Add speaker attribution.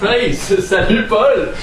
Speaker 1: face Salut Paul.